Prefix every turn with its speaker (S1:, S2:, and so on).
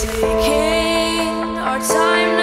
S1: taking our time